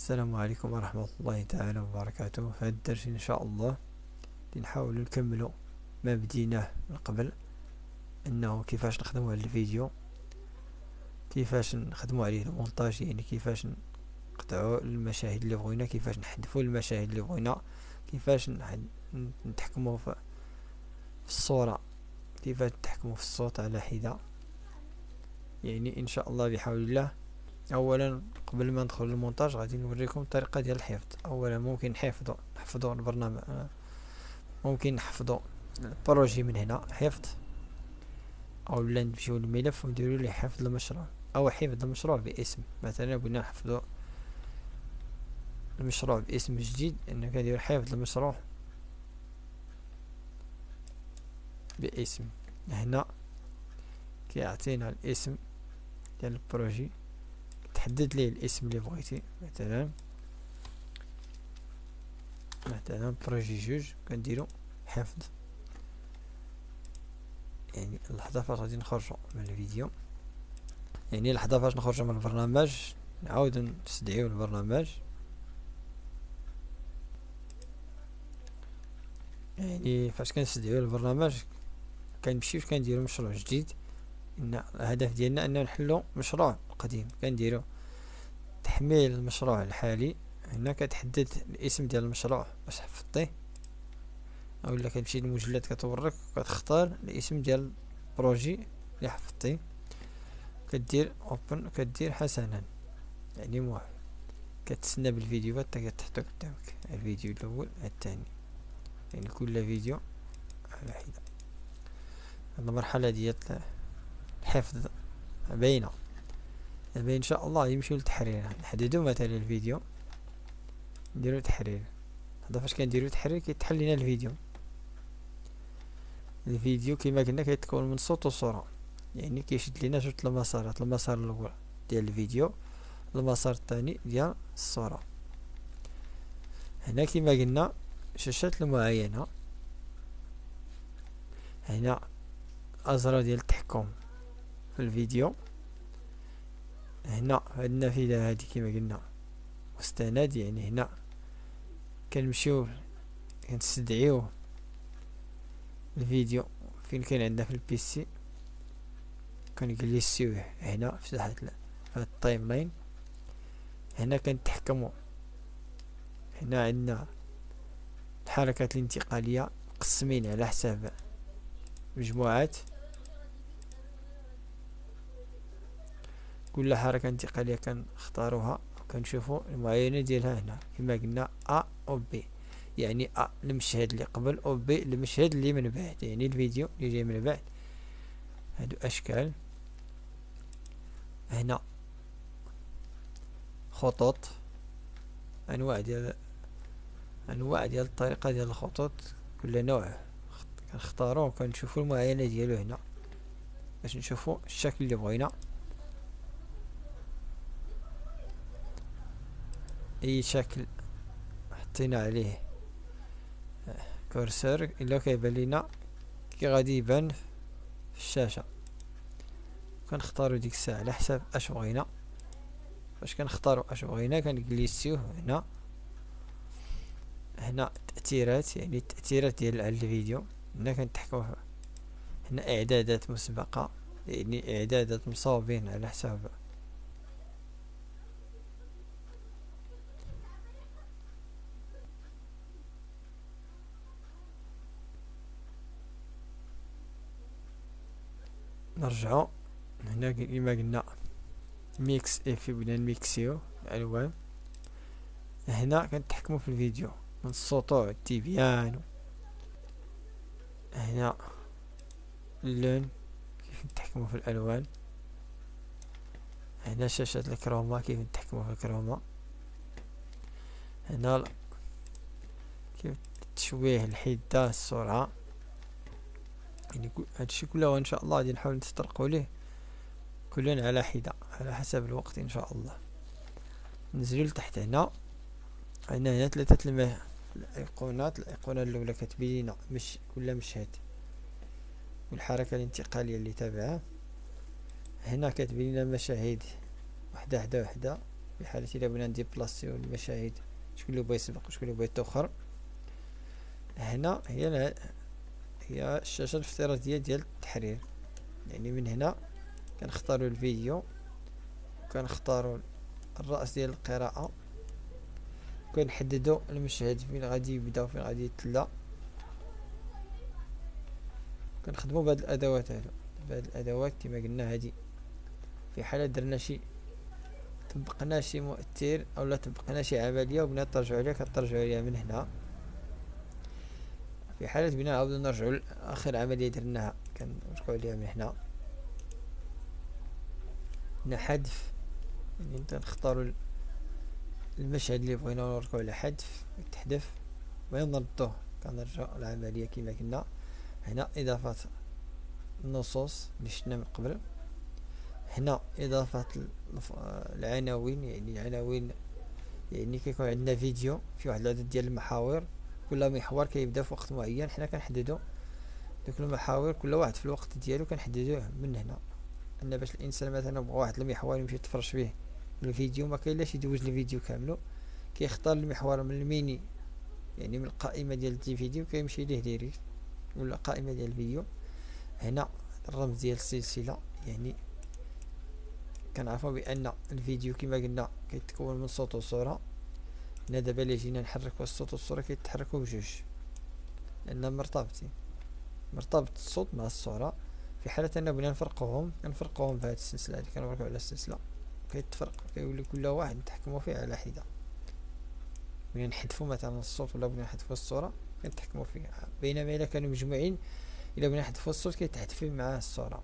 السلام عليكم ورحمة الله تعالى وبركاته. في هذا الدرس إن شاء الله نحاول نكمل ما بديناه من قبل أنه كيفاش نخدموا على الفيديو كيفاش نخدموا عليه المونتاج يعني كيفاش نقطعوا المشاهد اللي بغينا كيفاش نحذفوا المشاهد اللي بغينا كيفاش نتحكموا في الصورة كيفاش نتحكموا في الصوت على حدة. يعني إن شاء الله بحول الله اولا قبل ما ندخل للمونتاج غادي نوريكم الطريقة ديال الحفظ. اولا ممكن نحفظوا نحفظوا البرنامج ممكن نحفظوا البروجي من هنا حفظ. أو لا نمشيو للملف ونديرو ليه حفظ المشروع. أو حفظ المشروع باسم. مثلا بغينا نحفظوا المشروع باسم جديد انك ندير حفظ المشروع باسم. هنا كيعطينا الاسم ديال ال projet. تحدد لي الاسم اللي بغيتي. مثلا مثلا projet جوج كنديرو حفظ. يعني اللحظة فاش غادي نخرجو من الفيديو. يعني اللحظة فاش نخرجو من البرنامج نعاود نستدعيو البرنامج. يعني فاش كنستدعيو البرنامج كنمشيو كنديرو مشروع جديد. إن الهدف ديالنا أنه نحلو مشروع. قديم كنديرو تحميل المشروع الحالي. هنا كتحدد الاسم ديال المشروع باش حفظتيه أولا كتمشي للمجلد كتورك كتختار الاسم ديال ال projet اللي حفظتي كدير open كدير حسنا. يعني موافق كتسنى بالفيديوهات حتى كتحطو قدامك. الفيديو الأول الثاني. يعني كل فيديو على حدة. المرحلة ديال الحفظ باينه دابا ان شاء الله يمشيو للتحرير. نحددو مثلا الفيديو. نديرو تحرير. هذا فاش كنديرو تحرير كيتحل لينا الفيديو. الفيديو كما قلنا كيتكون من صوت وصورة. يعني كيشد لينا جوج المسارات المسار الأول ديال الفيديو. المسار الثاني ديال الصورة. هنا كما قلنا شاشات المعاينة. هنا أزرار ديال التحكم في الفيديو. هنا هاد النافذة هادي كما قلنا مستند يعني هنا كنمشيو كنستدعيو الفيديو فين كان عندنا في ال PC. كنجلسيوه هنا في ساحة هاد ال timeline. هنا كنتحكمو. هنا عندنا الحركات الانتقالية مقسمين على حساب مجموعات. كل حركة انتقالية كنختاروها كنشوفو المعاينة ديالها هنا. كما قلنا A أو B يعني أ المشهد اللي قبل أو بي المشهد اللي من بعد. يعني الفيديو اللي جاي من بعد. هادو أشكال. هنا خطوط. أنواع ديال أنواع ديال الطريقة ديال الخطوط. كل نوع كنختارو وكنشوفو المعاينة ديالو هنا. باش نشوفو الشكل اللي بغينا. أي شكل حطينا عليه. كورسور إلا كيبان لينا كي غادي يبان في الشاشة. كنختارو ديك الساعة على حساب أش بغينا. فاش كنختارو أش بغينا كنجليسيوه هنا. هنا تأثيرات يعني التأثيرات ديال الفيديو. هنا كنتحكمو هنا إعدادات مسبقة يعني إعدادات مصاوبين على حساب نرجعو هنا كما قلنا mix F بغينا نميكسيو الالوان هنا كنتحكمو في الفيديو من السطوع التباين هنا اللون كيف نتحكمو في الألوان. هنا شاشة الكروما كيف نتحكمو في الكروما. هنا كيف التشويه الحدة السرعة. يعني هادشي كله إن شاء الله غادي نحاول نتطرقوا ليه. كلنا على حدة على حسب الوقت إن شاء الله. نزلوا لتحت هنا. عندنا هنا ثلاثة المه الايقونات الايقونة الأولى كتبين لنا مش كل مشهد والحركة الانتقالية اللي تابعها هنا كتبين لنا المشاهد وحدة وحدة وحدة. في حالة إذا بغينا نديبلاسيو المشاهد شكون اللي بغا يسبق وشكون اللي بغا يتوخر هنا هي هي الشاشة الافتراضية ديال التحرير. يعني من هنا كنختاروا الفيديو كنختاروا الرأس ديال القراءة كنحددوا المشهد فين غادي يبدأ وفين غادي يتلا كنخدموا بهاد الأدوات هادو. بهاد الأدوات كما قلنا هادي. في حالة درنا شي طبقنا شي مؤثر أو لا طبقنا شي عملية وبنا ترجعوا عليها كترجعوا عليها من هنا. في حالة بنا نعاودو نرجعو لآخر عملية درناها كنرجعو عليها من هنا هنا حذف يعني نختارو المشهد اللي بغينا نرجعو على حذف تحذف بغينا نردوه كنرجعو العملية كما قلنا هنا إضافة النصوص اللي شفنا من قبل. هنا إضافة العناوين يعني العناوين يعني كيكون عندنا فيديو في واحد العدد ديال المحاور. كل محور كيبدا في وقت معين حنا كنحددو دوك المحاور كل واحد في الوقت ديالو كنحددوه من هنا. أن باش الإنسان مثلا بغى واحد المحور يمشي يتفرج فيه الفيديو ما كاين لاش يدوز الفيديو كاملو. كيختار المحور من الميني يعني من القائمة ديال الفيديو كيمشي ليه direct ولا قائمة ديال الفيديو. هنا الرمز ديال السلسلة يعني كنعرفوا بأن الفيديو كما قلنا كيتكون من صوت وصورة. دابا اللي جينا نحركو الصوت والصورة كيتحركو بجوج. لأن مرتبطين مرتبط الصوت مع الصورة في حالة أننا بغينا نفرقوهم كنفرقوهم في هاد السلسلة. هادي كنوريكو على السلسلة. كيتفرق كيولي كل واحد نتحكمو فيه على حدة. بغينا نحذفو مثلا الصوت ولا بغينا نحذفو الصورة كنتحكمو فيه. بينما إلا كانوا مجموعين إلا بغينا نحذفو الصوت كيتحذف معاه الصورة.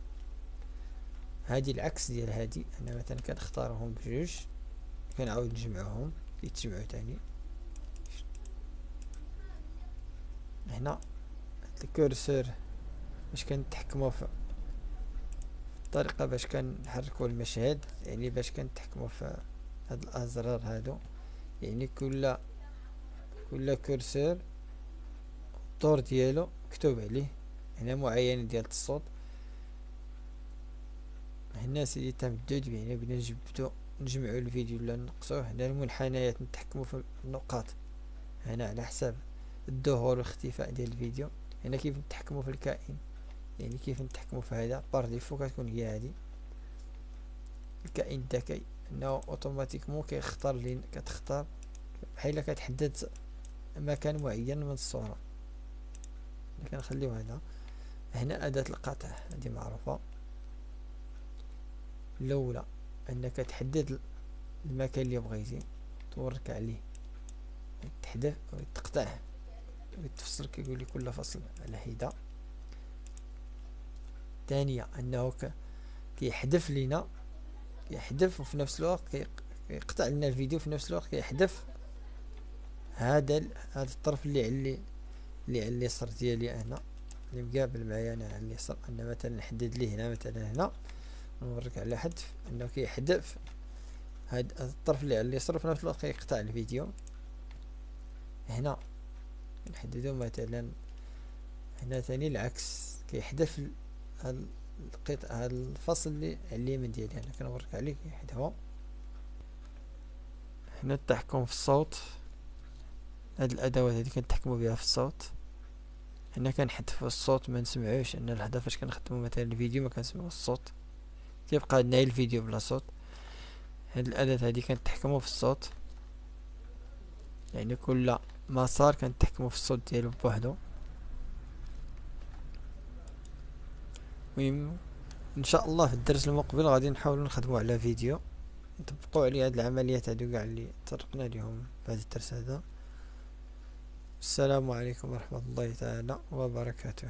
هادي العكس ديال هادي. أنا مثلا كنختارهم بجوج كنعاود نجمعوهم يتجمعوا تاني هنا الكورسور باش كنتحكمو في الطريقة باش كنحركو المشهد يعني باش كنتحكمو في هاد الازرار هادو يعني كل كل كورسور الدور ديالو مكتوب عليه هنا معاينة ديال الصوت هنا سيدي تمدد يعني بنا نجبدو نجمعوا الفيديو ولا نقصوه. هنا المنحنيات نتحكموا في النقاط. هنا على حساب الظهور والاختفاء ديال الفيديو. هنا كيف نتحكموا في الكائن؟ يعني كيف نتحكموا في هذا؟ بار ديفو كتكون هي هذه. الكائن الذكي إنه اوتوماتيكمون كيختار لين كتختار. بحال كتحدد مكان معين من الصورة. كنخليو هذا. هنا أداة القطع هذه معروفة. الأولى. أنك تحدد المكان اللي بغيتي تورك عليه تحدث وتقطعه وتفصل كيقول لي كل فصل على حدة. ثانية أنه كيحذف لينا كيحذف وفي نفس الوقت كيقطع لنا الفيديو في نفس الوقت كيحذف هذا هذا الطرف اللي على اللي على اليسار ديالي هنا اللي مقابل معايا أنا على اليسار. أنا مثلا نحدد ليه هنا مثلا هنا. نوريك على حذف انه كيحذف هاد الطرف اللي على اليسار في نفس الوقت كيقطع الفيديو. هنا. نحددو مثلا هنا ثاني العكس. كيحذف هاد القطع هاد الفصل اللي على اليمين ديالي. أنا كنوريك عليه كيحذفو هنا التحكم في الصوت. هاد الأدوات هادي كنتحكمو بها في الصوت. هنا كنحذف الصوت ما نسمعوش إن الهدف فاش كنخدمو. مثلا الفيديو ما كنسمعو الصوت. كيبقى عندنا الفيديو بلا صوت. هاد الأداة هادي كنتحكمو في الصوت. يعني كل مسار كنتحكمو في الصوت ديالو بوحدو. المهم إن شاء الله في الدرس المقبل غادي نحاولوا نخدموا على فيديو. نطبقوا عليه هاد العمليات هادو كاع اللي طرقنا لهم في هذا الدرس هذا. السلام عليكم ورحمة الله تعالى وبركاته.